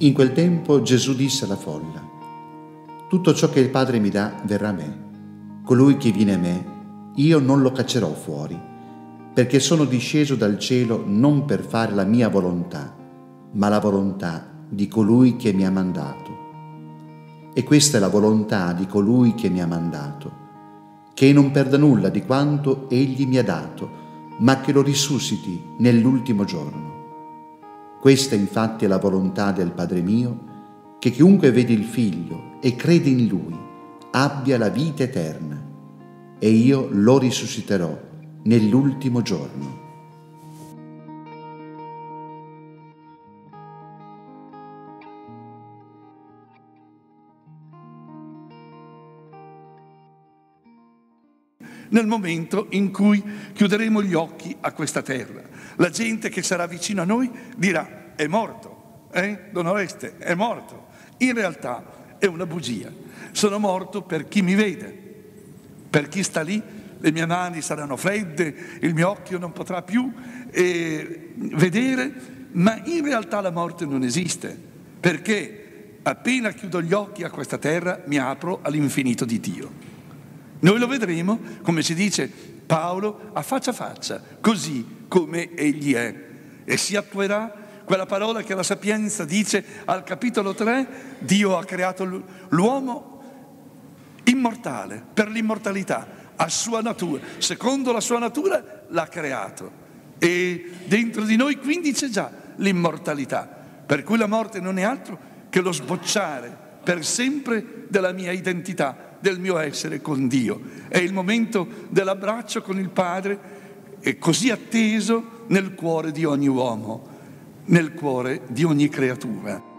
In quel tempo Gesù disse alla folla, Tutto ciò che il Padre mi dà verrà a me. Colui che viene a me, io non lo caccerò fuori, perché sono disceso dal cielo non per fare la mia volontà, ma la volontà di colui che mi ha mandato. E questa è la volontà di colui che mi ha mandato, che non perda nulla di quanto egli mi ha dato, ma che lo risusciti nell'ultimo giorno. Questa infatti è la volontà del Padre mio, che chiunque vede il Figlio e crede in Lui abbia la vita eterna, e io lo risusciterò nell'ultimo giorno. Nel momento in cui chiuderemo gli occhi a questa terra. La gente che sarà vicino a noi dirà è morto, eh? Don Oreste è morto. In realtà è una bugia. Sono morto per chi mi vede, per chi sta lì, le mie mani saranno fredde, il mio occhio non potrà più eh, vedere, ma in realtà la morte non esiste, perché appena chiudo gli occhi a questa terra mi apro all'infinito di Dio. Noi lo vedremo, come si dice Paolo, a faccia a faccia, così come egli è. E si attuerà quella parola che la sapienza dice al capitolo 3, Dio ha creato l'uomo immortale, per l'immortalità, a sua natura, secondo la sua natura l'ha creato. E dentro di noi quindi c'è già l'immortalità, per cui la morte non è altro che lo sbocciare per sempre della mia identità del mio essere con Dio. È il momento dell'abbraccio con il Padre, è così atteso nel cuore di ogni uomo, nel cuore di ogni creatura.